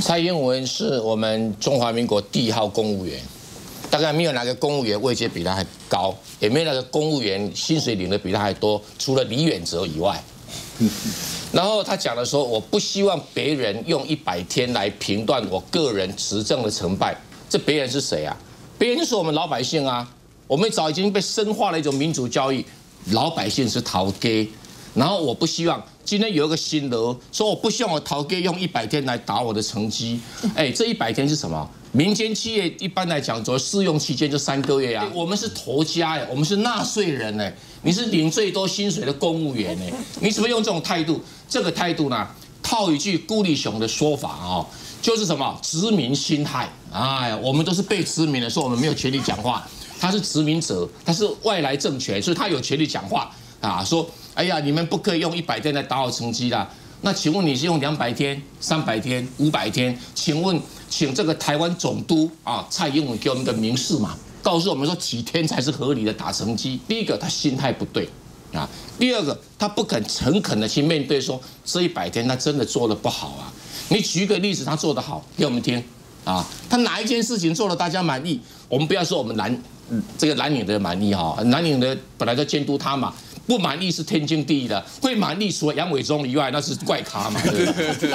蔡英文是我们中华民国第一号公务员，大概没有哪个公务员位阶比他还高，也没有哪个公务员薪水领的比他还多，除了李远哲以外。然后他讲的说，我不希望别人用一百天来评断我个人执政的成败。这别人是谁啊？别人就是我们老百姓啊。我们早已经被深化了一种民主教育，老百姓是逃给。然后我不希望今天有一个新的说，我不希望我逃给用一百天来打我的成绩。哎，这一百天是什么？民间企业一般来讲，主要试用期间就三个月呀。我们是头家呀，我们是纳税人呢。你是领最多薪水的公务员呢，你怎么用这种态度？这个态度呢，套一句顾立雄的说法哦，就是什么殖民心态。哎，我们都是被殖民的，说我们没有权利讲话。他是殖民者，他是外来政权，所以他有权利讲话啊。说，哎呀，你们不可以用一百天来打我成绩啦。那请问你是用两百天、三百天、五百天？请问，请这个台湾总督啊蔡英文给我们的明示嘛，告诉我们说几天才是合理的打成绩？第一个，他心态不对啊；第二个，他不肯诚恳的去面对，说这一百天他真的做的不好啊。你举一个例子，他做的好给我们听啊。他哪一件事情做了大家满意？我们不要说我们蓝。这个蓝领的满意哈，蓝领的本来就监督他嘛，不满意是天经地义的，会满意除了杨伟忠以外，那是怪咖嘛。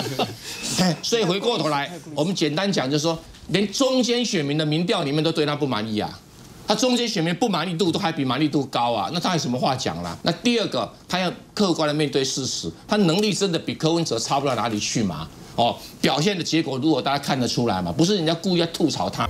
所以回过头来，我们简单讲，就是说，连中间选民的民调里面都对他不满意啊，他中间选民不满意度都还比满意度高啊，那他有什么话讲啦？那第二个，他要客观的面对事实，他能力真的比柯文哲差不到哪里去嘛？哦，表现的结果如果大家看得出来嘛，不是人家故意要吐槽他。